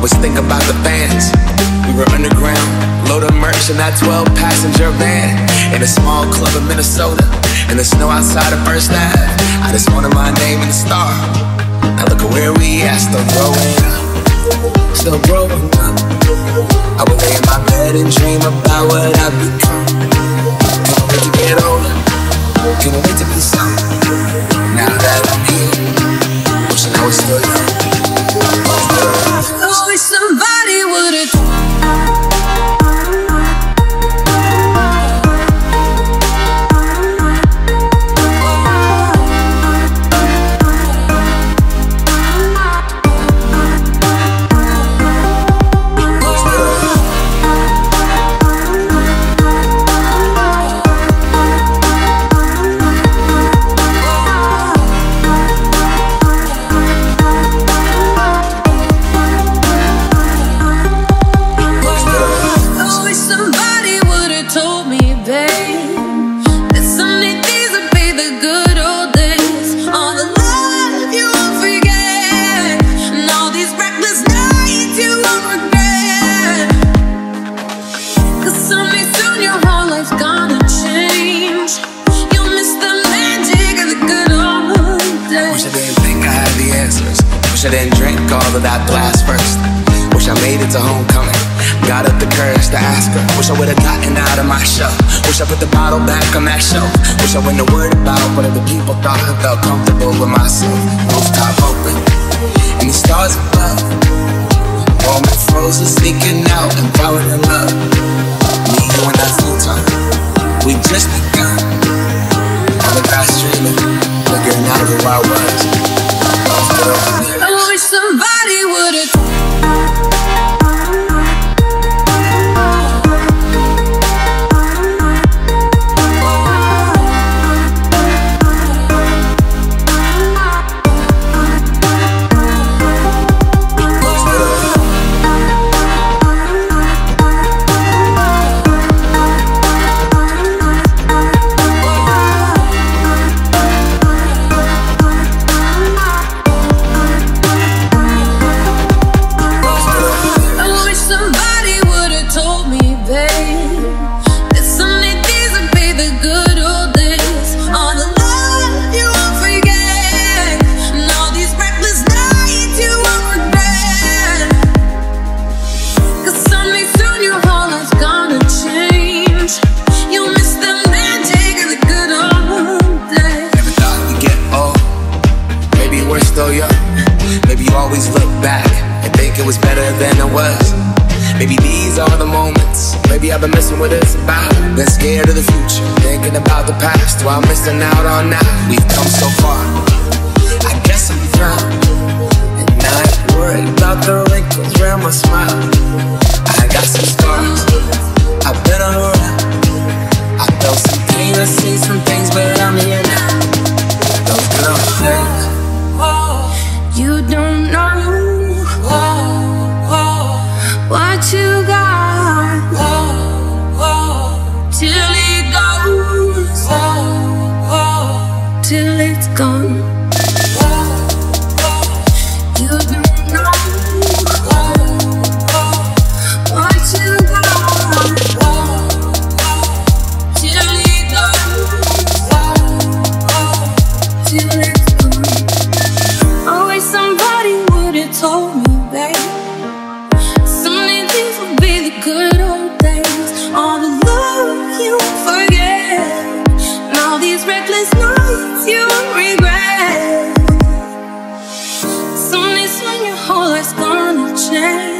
always think about the fans. We were underground, load of merch in that 12 passenger van. In a small club in Minnesota, in the snow outside of First Ave. I just wanted my name in the star. Now look at where we at, still growing up. Still growing up. I would lay in my bed and dream about what I've become. Wish I didn't drink all of that glass first. Wish I made it to homecoming. Got up the courage to ask her. Wish I would've gotten out of my shell. Wish I put the bottle back on that shelf. Wish I wouldn't have worried about what other people thought. I felt comfortable with myself. Rooftop open, and the stars above. Moment frozen, sneaking out and falling in love. Me, you, and that time. We just begun. On the grass streaming, figuring out who I was. Better than it was. Maybe these are the moments. Maybe I've been missing what it's about. Been scared of the future, thinking about the past while missing out on now. We've come so far. till it's gone. all these reckless nights you regret. Someday soon your whole life's gonna change.